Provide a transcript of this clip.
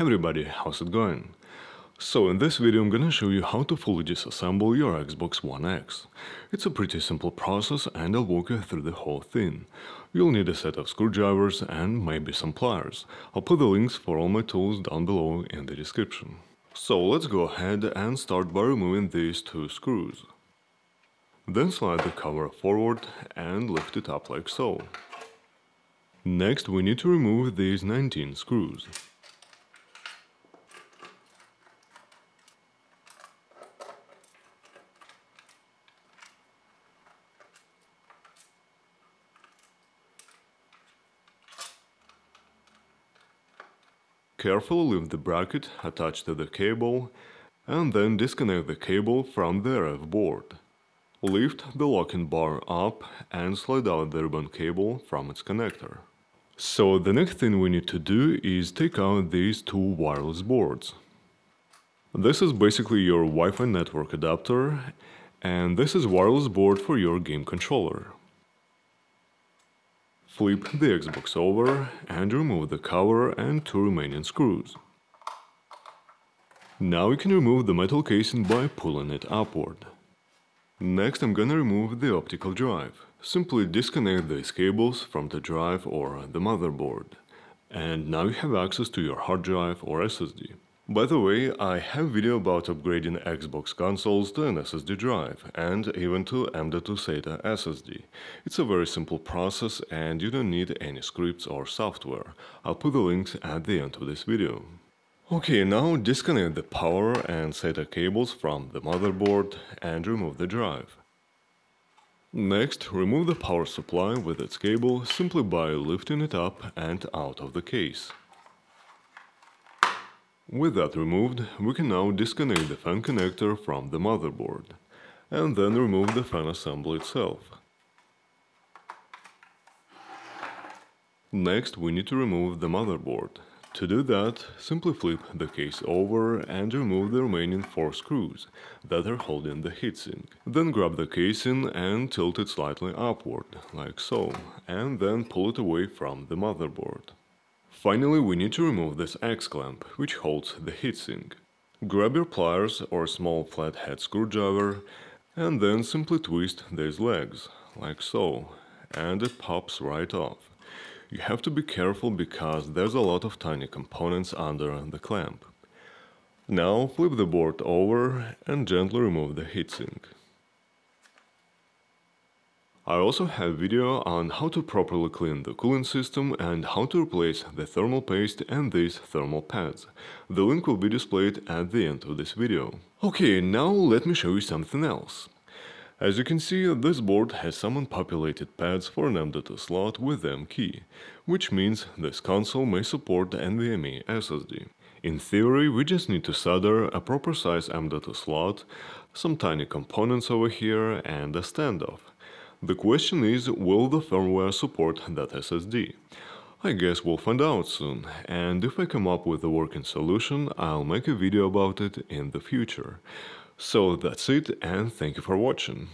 everybody, how's it going? So in this video I'm gonna show you how to fully disassemble your Xbox One X. It's a pretty simple process and I'll walk you through the whole thing. You'll need a set of screwdrivers and maybe some pliers. I'll put the links for all my tools down below in the description. So let's go ahead and start by removing these two screws. Then slide the cover forward and lift it up like so. Next we need to remove these 19 screws. Carefully lift the bracket attached to the cable and then disconnect the cable from the RF board. Lift the locking bar up and slide out the ribbon cable from its connector. So the next thing we need to do is take out these two wireless boards. This is basically your Wi-Fi network adapter and this is wireless board for your game controller. Flip the Xbox over and remove the cover and two remaining screws. Now you can remove the metal casing by pulling it upward. Next I'm gonna remove the optical drive. Simply disconnect these cables from the drive or the motherboard. And now you have access to your hard drive or SSD. By the way, I have video about upgrading Xbox consoles to an SSD drive and even to M.2 SATA SSD. It's a very simple process and you don't need any scripts or software. I'll put the links at the end of this video. Okay, now disconnect the power and SATA cables from the motherboard and remove the drive. Next, remove the power supply with its cable simply by lifting it up and out of the case. With that removed, we can now disconnect the fan connector from the motherboard, and then remove the fan assembly itself. Next, we need to remove the motherboard. To do that, simply flip the case over and remove the remaining four screws that are holding the heatsink. Then grab the casing and tilt it slightly upward, like so, and then pull it away from the motherboard. Finally, we need to remove this X-clamp, which holds the heatsink. Grab your pliers or small flathead screwdriver and then simply twist these legs, like so, and it pops right off. You have to be careful because there's a lot of tiny components under the clamp. Now flip the board over and gently remove the heatsink. I also have video on how to properly clean the cooling system and how to replace the thermal paste and these thermal pads. The link will be displayed at the end of this video. Okay, now let me show you something else. As you can see, this board has some unpopulated pads for an M.2 slot with M key, which means this console may support NVMe SSD. In theory, we just need to solder a proper size M.2 slot, some tiny components over here and a standoff. The question is, will the firmware support that SSD? I guess we'll find out soon, and if I come up with a working solution, I'll make a video about it in the future. So that's it, and thank you for watching.